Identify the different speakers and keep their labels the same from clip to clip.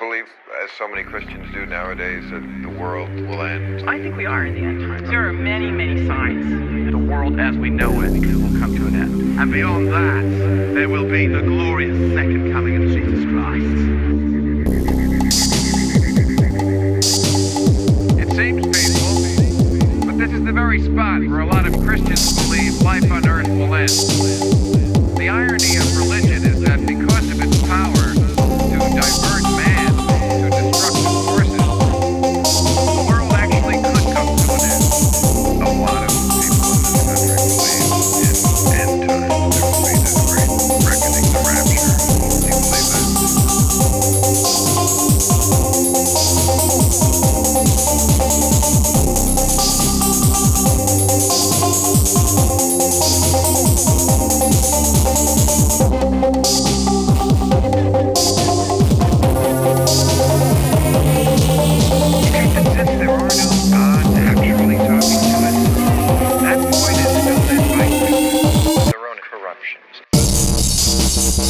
Speaker 1: believe, as so many Christians do nowadays, that the world will end.
Speaker 2: I think we are in the end times. There are many, many signs. The world as we know it will come to an end.
Speaker 3: And beyond that, there will be the glorious second coming of Jesus Christ.
Speaker 4: It seems peaceful, but this is the very spot where a lot of Christians believe life on earth will end.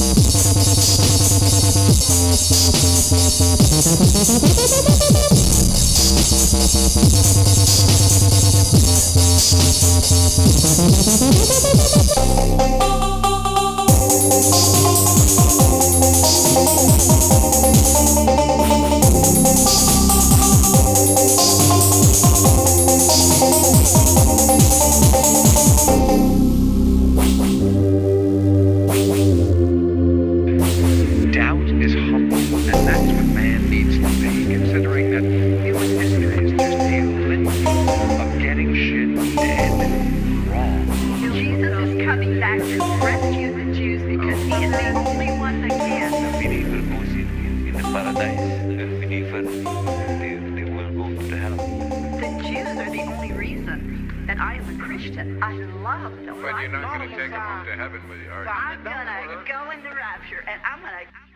Speaker 4: Doubt is
Speaker 5: coming back to rescue the Jews because he is the only one that can.
Speaker 6: believer goes in, in, the paradise, and believer they, they will go to the hell.
Speaker 5: The Jews are the only reason that I am a Christian. I love them.
Speaker 1: But you're not going to take them home to heaven with you, are you?
Speaker 5: I'm gonna go in the rapture and I'm gonna